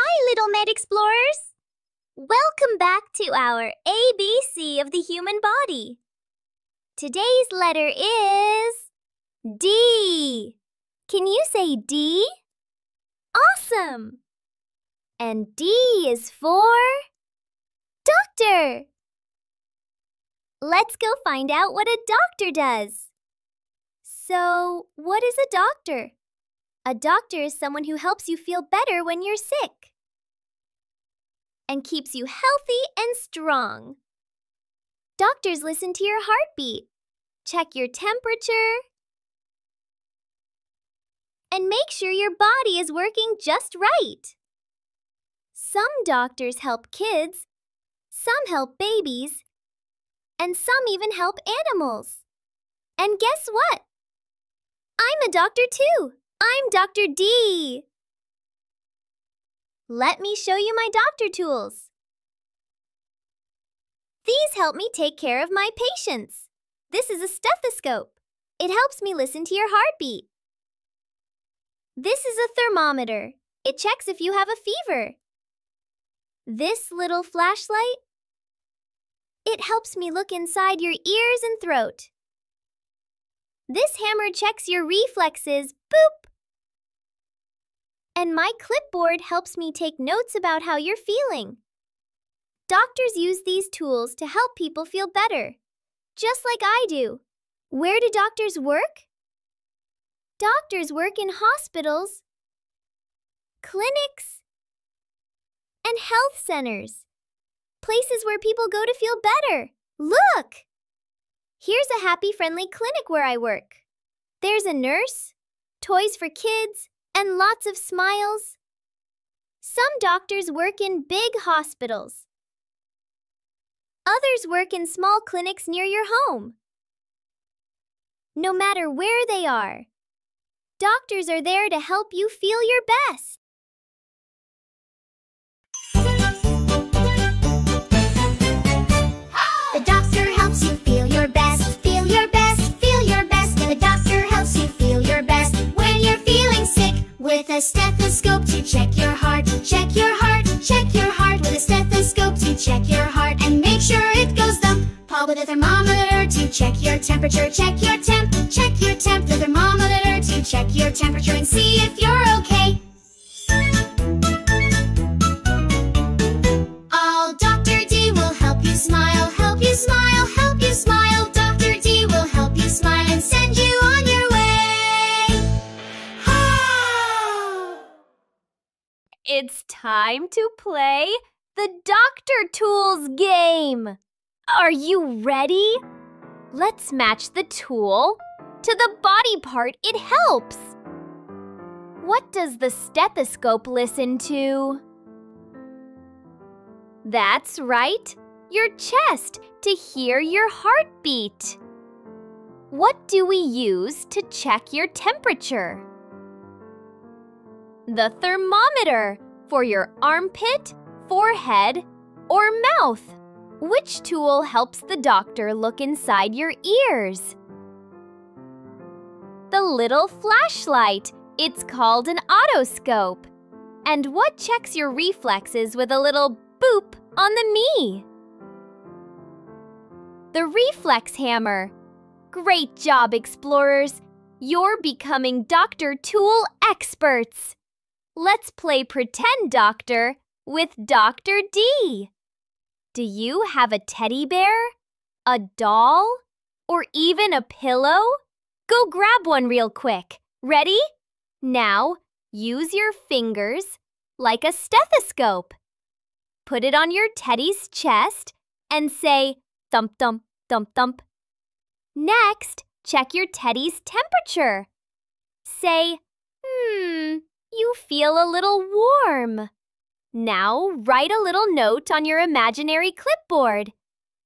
Hi, Little Med Explorers! Welcome back to our ABC of the human body. Today's letter is D. Can you say D? Awesome! And D is for doctor. Let's go find out what a doctor does. So, what is a doctor? A doctor is someone who helps you feel better when you're sick and keeps you healthy and strong. Doctors listen to your heartbeat, check your temperature, and make sure your body is working just right. Some doctors help kids, some help babies, and some even help animals. And guess what? I'm a doctor too. I'm Dr. Dee. Let me show you my doctor tools. These help me take care of my patients. This is a stethoscope. It helps me listen to your heartbeat. This is a thermometer. It checks if you have a fever. This little flashlight, it helps me look inside your ears and throat. This hammer checks your reflexes. Boop! And my clipboard helps me take notes about how you're feeling. Doctors use these tools to help people feel better, just like I do. Where do doctors work? Doctors work in hospitals, clinics, and health centers. Places where people go to feel better. Look! Here's a happy, friendly clinic where I work. There's a nurse, toys for kids, and lots of smiles. Some doctors work in big hospitals. Others work in small clinics near your home. No matter where they are, doctors are there to help you feel your best. Check your temperature. Check your temp, check your temp. The thermometer to check your temperature and see if you're okay. All Dr. Dee will help you smile, help you smile, help you smile. Dr. Dee will help you smile and send you on your way. It's time to play the Doctor Tools game. Are you ready? Let's match the tool to the body part it helps. What does the stethoscope listen to? That's right, your chest to hear your heartbeat. What do we use to check your temperature? The thermometer for your armpit, forehead, or mouth. Which tool helps the doctor look inside your ears? The little flashlight. It's called an otoscope. And what checks your reflexes with a little boop on the knee? The reflex hammer. Great job, explorers! You're becoming Dr. Tool experts! Let's play Pretend Doctor with Dr. Dee. Do you have a teddy bear? A doll? Or even a pillow? Go grab one real quick. Ready? Now, use your fingers like a stethoscope. Put it on your teddy's chest and say thump thump thump thump. Next, check your teddy's temperature. Say, hmm, you feel a little warm. Now, write a little note on your imaginary clipboard.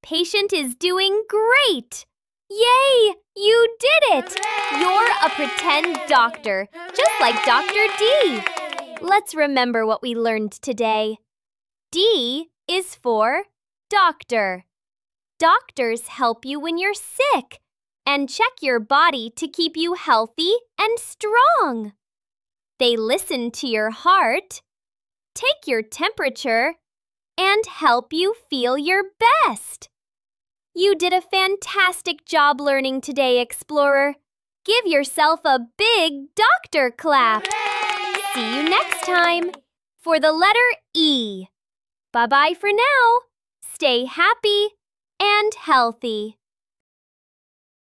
Patient is doing great! Yay! You did it! You're a pretend doctor, just like Dr. Dee. Let's remember what we learned today. D is for doctor. Doctors help you when you're sick and check your body to keep you healthy and strong. They listen to your heart take your temperature, and help you feel your best. You did a fantastic job learning today, Explorer. Give yourself a big doctor clap. See you next time for the letter E. Bye bye for now. Stay happy and healthy.